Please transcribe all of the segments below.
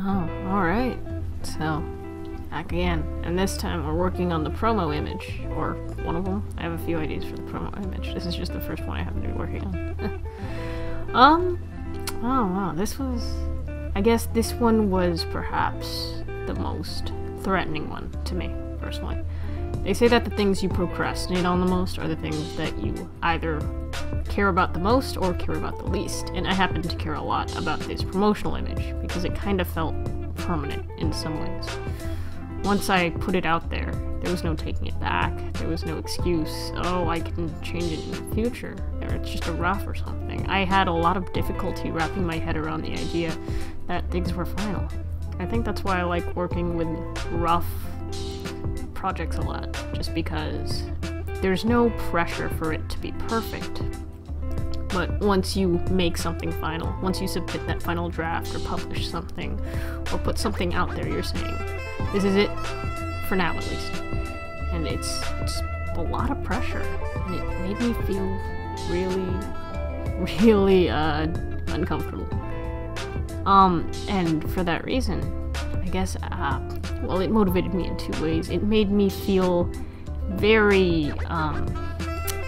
Oh, alright. So, back again. And this time we're working on the promo image. Or one of them. I have a few ideas for the promo image. This is just the first one I happen to be working on. um, oh wow, this was... I guess this one was perhaps the most threatening one to me, personally. They say that the things you procrastinate on the most are the things that you either care about the most or care about the least. And I happen to care a lot about this promotional image because it kind of felt permanent in some ways. Once I put it out there, there was no taking it back. There was no excuse, oh, I can change it in the future, or it's just a rough or something. I had a lot of difficulty wrapping my head around the idea that things were final. I think that's why I like working with rough projects a lot, just because there's no pressure for it to be perfect. But once you make something final, once you submit that final draft or publish something, or put something out there, you're saying, this is it, for now at least. And it's, it's a lot of pressure, and it made me feel really, really uh, uncomfortable. Um, and for that reason, I guess, uh, well, it motivated me in two ways. It made me feel very, um,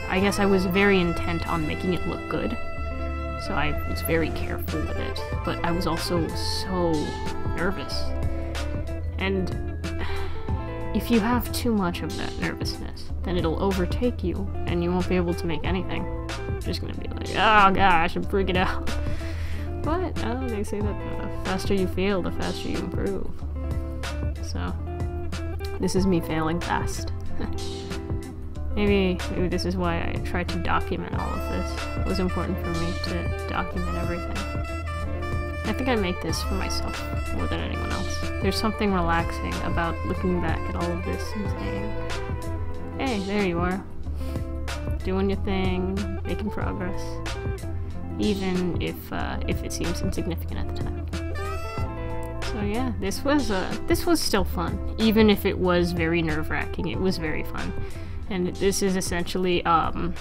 I guess I was very intent on making it look good. So I was very careful with it. But I was also so nervous. And if you have too much of that nervousness, then it'll overtake you and you won't be able to make anything. You're just gonna be like, oh gosh, I'm freaking out. But, oh, they say that the faster you fail, the faster you improve. So, this is me failing fast. maybe, maybe this is why I tried to document all of this. It was important for me to document everything. I think I make this for myself more than anyone else. There's something relaxing about looking back at all of this and saying, hey, there you are. Doing your thing, making progress. Even if, uh, if it seems insignificant at the time. So yeah, this was uh, this was still fun, even if it was very nerve-wracking. It was very fun, and this is essentially um,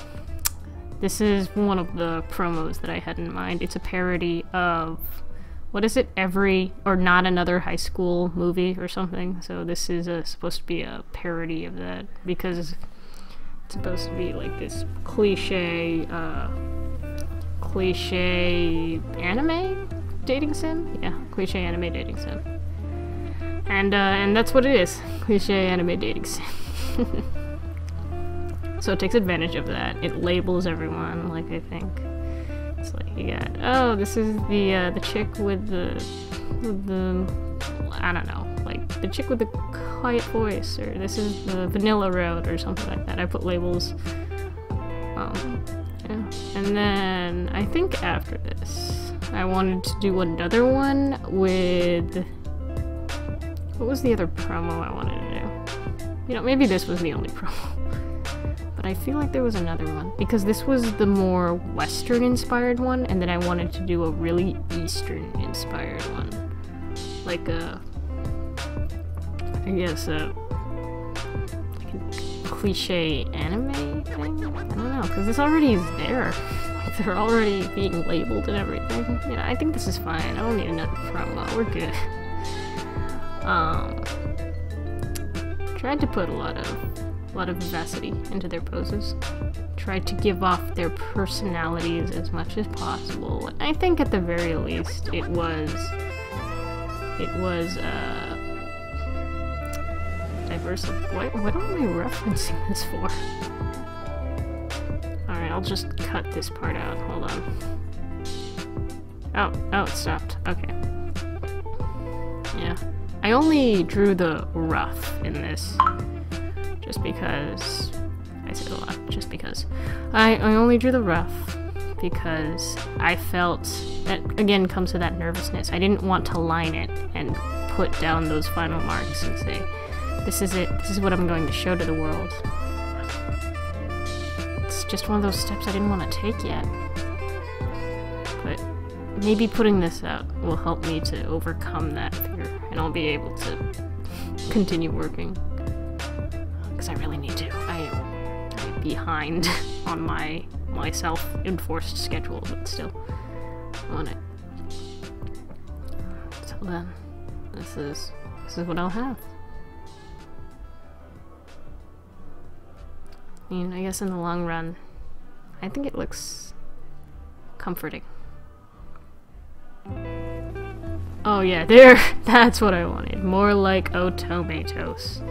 this is one of the promos that I had in mind. It's a parody of what is it? Every or not another high school movie or something. So this is supposed to be a parody of that because it's supposed to be like this cliche, uh, cliche anime dating sim? Yeah, cliche anime dating sim. And, uh, and that's what it is. Cliche anime dating sim. so it takes advantage of that. It labels everyone, like, I think. It's like, you got, oh, this is the, uh, the chick with the, with the, I don't know, like, the chick with the quiet voice, or this is the vanilla road, or something like that. I put labels. Um, yeah. And then, I think after this, I wanted to do another one with... What was the other promo I wanted to do? You know, maybe this was the only promo. But I feel like there was another one. Because this was the more Western-inspired one, and then I wanted to do a really Eastern-inspired one. Like a... I guess a... Like a cliche anime thing? I don't know, because this already is there. They're already being labeled and everything. Yeah, I think this is fine. I don't need another promo. We're good. Um, tried to put a lot of a lot of vivacity into their poses. Tried to give off their personalities as much as possible. I think at the very least it was it was uh diverse. What, what am I referencing this for? I'll just cut this part out. Hold on. Oh, oh, it stopped. Okay. Yeah. I only drew the rough in this. Just because... I said a lot. Just because. I, I only drew the rough because I felt... That, again, comes to that nervousness. I didn't want to line it and put down those final marks and say, this is it. This is what I'm going to show to the world just one of those steps I didn't want to take yet. But maybe putting this out will help me to overcome that fear, and I'll be able to continue working. Because I really need to. I am, behind on my, my self-enforced schedule, but still on it. So then, this is this is what I'll have. I mean, I guess in the long run, I think it looks comforting. Oh yeah, there, that's what I wanted. More like Otomatoes.